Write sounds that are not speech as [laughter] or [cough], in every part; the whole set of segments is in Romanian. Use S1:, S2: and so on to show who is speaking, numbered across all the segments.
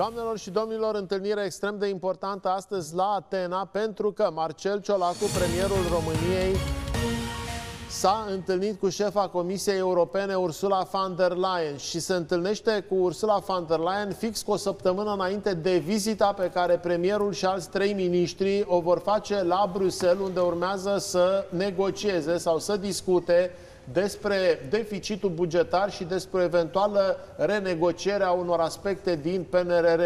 S1: Doamnelor și domnilor, întâlnire extrem de importantă astăzi la Atena pentru că Marcel Ciolacu, premierul României, s-a întâlnit cu șefa Comisiei Europene Ursula von der Leyen și se întâlnește cu Ursula von der Leyen fix cu o săptămână înainte de vizita pe care premierul și alți trei miniștri o vor face la Bruxelles, unde urmează să negocieze sau să discute despre deficitul bugetar și despre eventuală renegociere a unor aspecte din PNRR.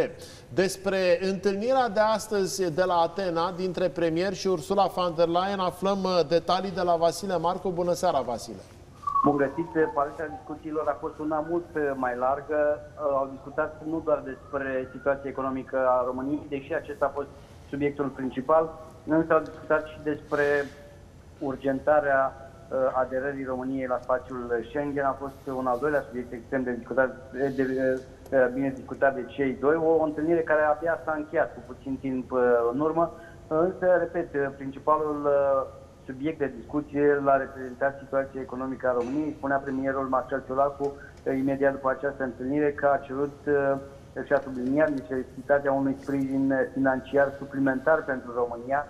S1: Despre întâlnirea de astăzi de la Atena dintre premier și Ursula von der Leyen aflăm uh, detalii de la Vasile Marcu. Bună seara, Vasile!
S2: Bun găsit, paleta discuțiilor a fost una mult uh, mai largă. Uh, au discutat nu doar despre situația economică a României, deși acesta a fost subiectul principal, însă au discutat și despre urgentarea Uh, aderării României la spațiul Schengen a fost un al doilea subiect extrem de, discutat, de, de uh, bine discutat de cei doi, o întâlnire care abia s-a încheiat cu puțin timp uh, în urmă, însă, repet, principalul subiect de discuție l-a reprezentat situația economică a României. Spunea premierul Marcel Ciolacu imediat după această întâlnire că a cerut și a subliniat necesitatea unui sprijin financiar suplimentar pentru România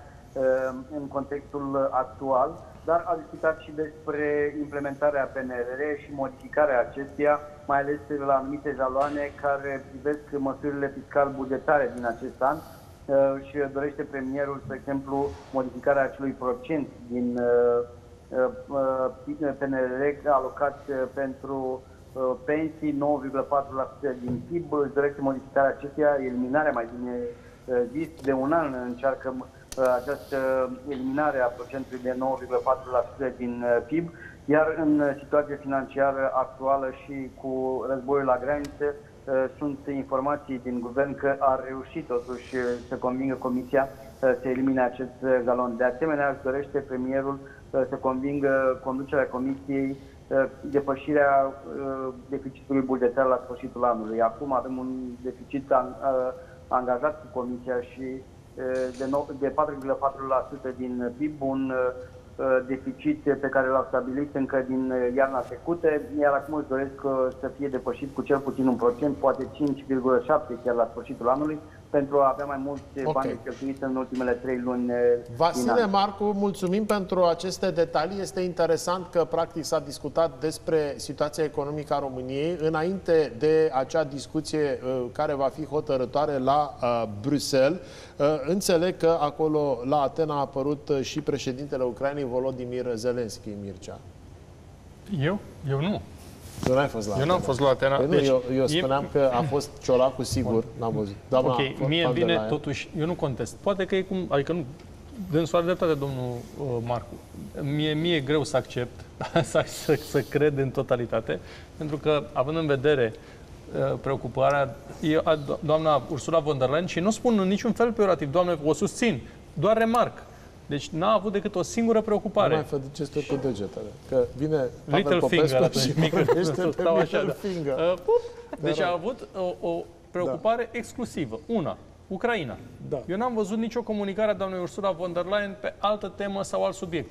S2: în contextul actual dar a discutat și despre implementarea PNRR și modificarea acesteia, mai ales la anumite jaloane care privesc măsurile fiscal-bugetare din acest an uh, și dorește premierul, spre exemplu, modificarea acelui procent din uh, uh, PNRR alocat pentru pensii, 9,4% din PIB, își dorește modificarea acesteia, eliminarea mai bine zis, de un an încearcă această eliminare a procentului de 9,4% din uh, PIB, iar în situația financiară actuală și cu războiul la graniță, uh, sunt informații din guvern că a reușit totuși uh, să convingă Comisia să elimine acest galon. De asemenea, își dorește premierul să convingă conducerea Comisiei depășirea deficitului bugetar la sfârșitul anului. Acum avem un deficit angajat cu Comisia și de, de 4,4% din PIB, un deficit pe care l-au stabilit încă din iarna trecută, iar acum își doresc să fie depășit cu cel puțin un procent, poate 5,7 chiar la sfârșitul anului, pentru a avea mai mulți okay. bani cheltuiți în ultimele trei luni.
S1: Vasile Marcu, mulțumim pentru aceste detalii. Este interesant că practic s-a discutat despre situația economică a României înainte de acea discuție uh, care va fi hotărătoare la uh, Bruxelles. Uh, înțeleg că acolo la Atena a apărut uh, și președintele Ucrainei Volodymyr Zelensky, Mircea.
S3: Eu? Eu nu.
S1: Tu n-ai fost la
S3: Eu n-am fost la Atena.
S1: Păi deci, nu, eu, eu spuneam e... că a fost Ciolacu sigur, n-am văzut.
S3: Doamna ok, mie vine totuși, eu nu contest. Poate că e cum, adică nu, dânsul are dreptate, domnul uh, Marcu. Mie, mie e greu să accept, [laughs] să, să, să cred în totalitate, pentru că, având în vedere uh, preocuparea, eu, doamna Ursula von der Leyen, și nu spun în niciun fel peorativ, doamne, o susțin, doar remarc, deci n-a avut decât o singură preocupare. Nu
S1: mai făceți tot cu degetele. Că vine Pavel
S3: little
S1: Popescu
S3: finger,
S1: și mică, [laughs] stau așa, da. finger. Uh,
S3: deci a avut o, o preocupare da. exclusivă. Una, Ucraina. Da. Eu n-am văzut nicio comunicare a doamnei Ursula von der Leyen pe altă temă sau alt subiect.